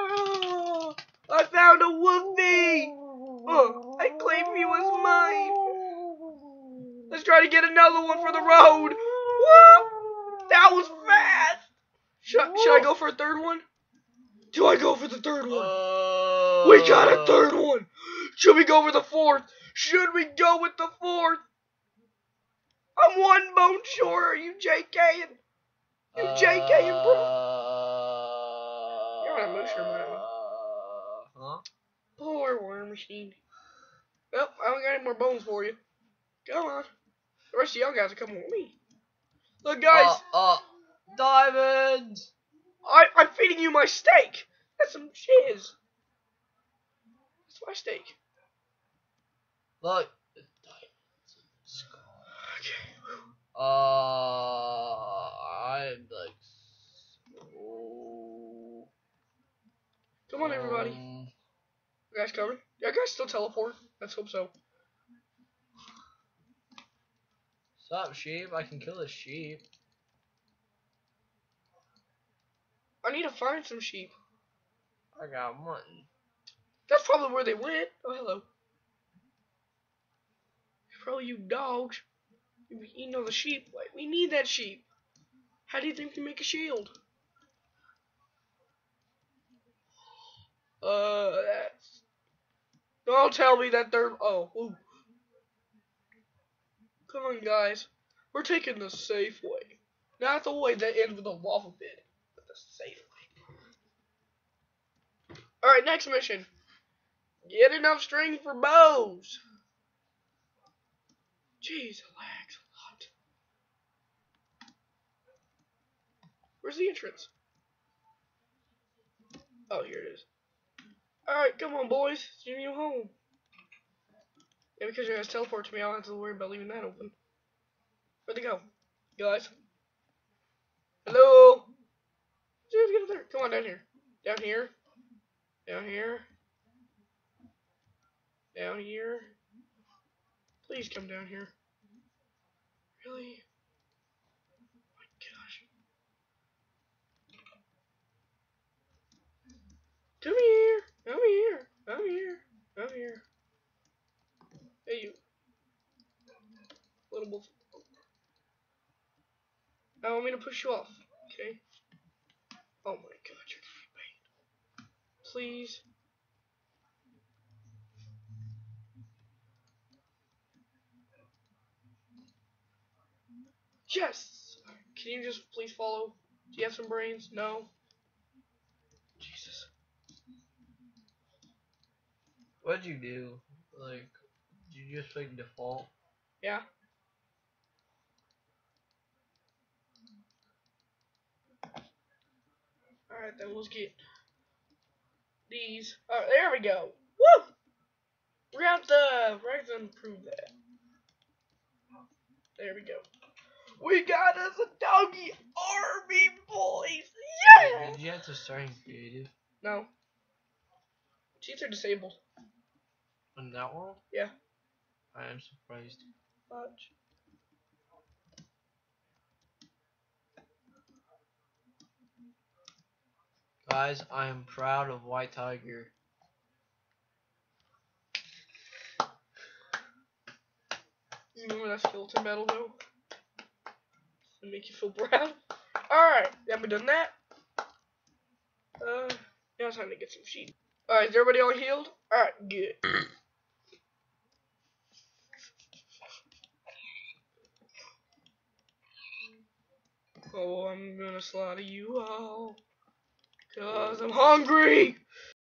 Ah! I found a wolfie! Oh, I claim he was mine. Let's try to get another one for the road. Whoa! That was fast. Should, should I go for a third one? Do I go for the third one? Uh, We got a third one. Should we go for the fourth? Should we go with the fourth? I'm one bone short. Are you JKing? You JKing, bro? You're on a motion right now. Huh? Poor worm machine. Well, I don't got any more bones for you. Come on. The rest of y'all guys are coming with me. Look, guys, Uh, uh, diamonds. I, I'm feeding you my steak. That's some shiz. That's my steak. Look. the diamonds in the skull. Okay. Uh, I'm like. So, Come on, everybody. um, You guys coming? Yeah, guys still teleport. Let's hope so. Stop, sheep. I can kill the sheep. I need to find some sheep. I got one. That's probably where they went. Oh, hello. Probably you dogs. You be eating all the sheep. Wait, we need that sheep. How do you think we make a shield? Uh, that's. Don't tell me that they're. Oh, ooh. Come on, guys. We're taking the safe way. Not the way that ends with a waffle pit, but the safe way. Alright, next mission. Get enough string for bows. Jeez, it lags a lot. Where's the entrance? Oh, here it is. Alright, come on, boys. See you home. Yeah, because you guys teleport to me, I don't have to worry about leaving that open. Where'd they go? Guys? Hello? Let's get up there. Come on, down here. Down here. Down here. Down here. Please come down here. Really? Oh my gosh. Come here. Come here. Come here. Come here. Hey, you. Little wolf. I want me to push you off. Okay? Oh my god, you're gonna be pain. Please. Yes! Can you just please follow? Do you have some brains? No? Jesus. What'd you do? Like, did you just like default? Yeah? Alright, then let's get these. Alright, there we go. Woo! We're gonna have to, we're gonna improve that. There we go. We got us a doggy army, boys! Yeah! Did you have to start in creative No. Cheats are disabled. on that one? Yeah. I am surprised. Much. Guys, I am proud of White Tiger. You remember that skeleton battle though? To make you feel proud? Alright, have we done that? Uh, now it's time to get some sheep. Alright, is everybody all healed? Alright, good. Oh, I'm gonna slaughter you all. Cause I'm hungry!